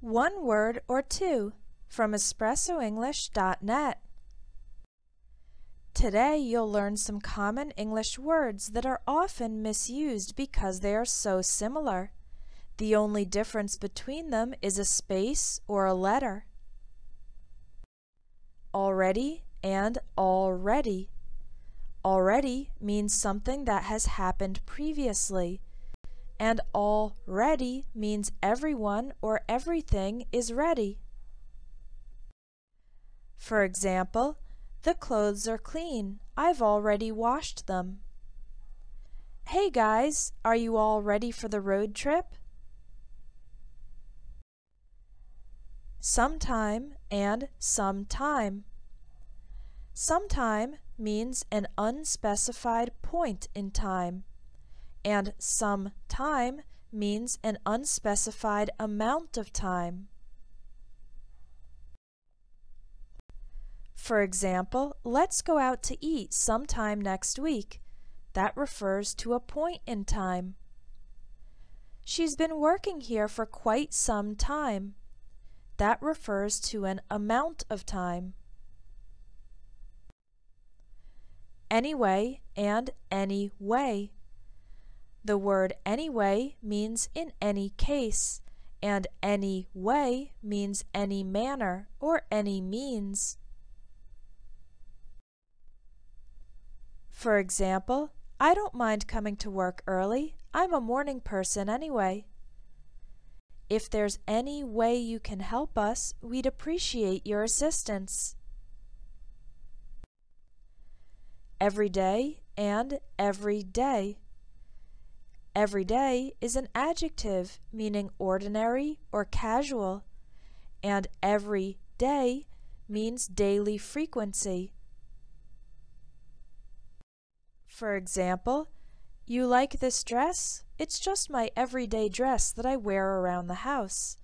One word or two from espressoenglish.net. Today you'll learn some common English words that are often misused because they are so similar. The only difference between them is a space or a letter. Already and already. Already means something that has happened previously and all ready means everyone or everything is ready. For example, the clothes are clean. I've already washed them. Hey guys, are you all ready for the road trip? Sometime and sometime. Sometime means an unspecified point in time and some time means an unspecified amount of time. For example, let's go out to eat sometime next week. That refers to a point in time. She's been working here for quite some time. That refers to an amount of time. Anyway and any way the word anyway means in any case, and any way means any manner or any means. For example, I don't mind coming to work early. I'm a morning person anyway. If there's any way you can help us, we'd appreciate your assistance. Every day and every day. Every day is an adjective meaning ordinary or casual, and every day means daily frequency. For example, you like this dress? It's just my everyday dress that I wear around the house.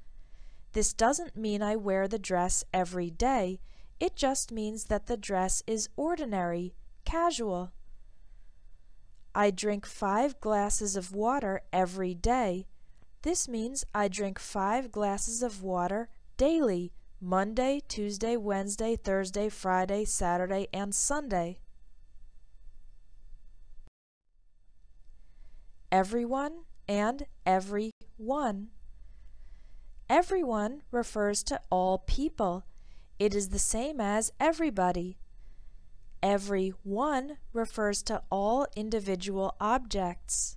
This doesn't mean I wear the dress every day. It just means that the dress is ordinary, casual. I drink five glasses of water every day. This means I drink five glasses of water daily, Monday, Tuesday, Wednesday, Thursday, Friday, Saturday, and Sunday. Everyone and every one. Everyone refers to all people. It is the same as everybody. Every one refers to all individual objects.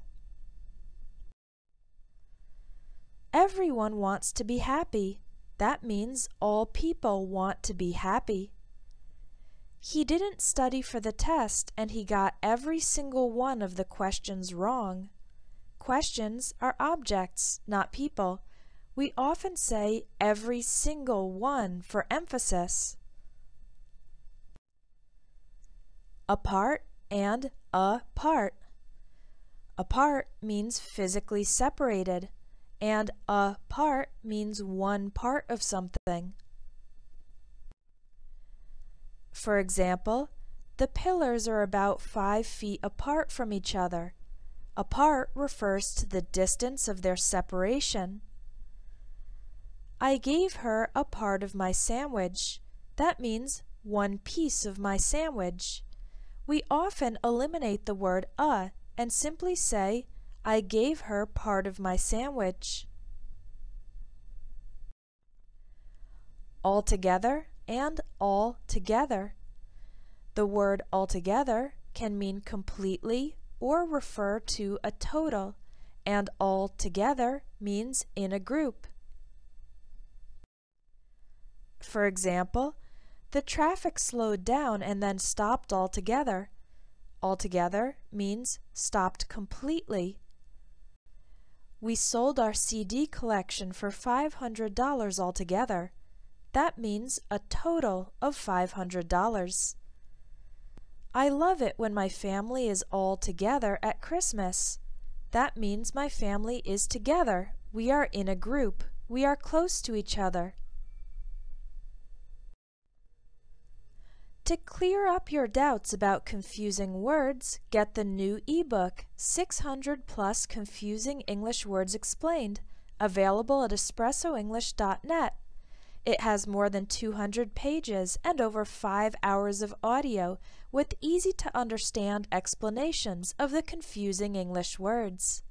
Everyone wants to be happy. That means all people want to be happy. He didn't study for the test and he got every single one of the questions wrong. Questions are objects, not people. We often say every single one for emphasis. Apart and a part. Apart means physically separated, and a part means one part of something. For example, the pillars are about five feet apart from each other. Apart refers to the distance of their separation. I gave her a part of my sandwich. That means one piece of my sandwich. We often eliminate the word a and simply say, I gave her part of my sandwich. Altogether and all together. The word altogether can mean completely or refer to a total, and all together means in a group. For example, the traffic slowed down and then stopped altogether. Altogether means stopped completely. We sold our CD collection for $500 altogether. That means a total of $500. I love it when my family is all together at Christmas. That means my family is together. We are in a group. We are close to each other. To clear up your doubts about confusing words, get the new ebook, 600 Plus Confusing English Words Explained, available at espressoenglish.net. It has more than 200 pages and over 5 hours of audio with easy to understand explanations of the confusing English words.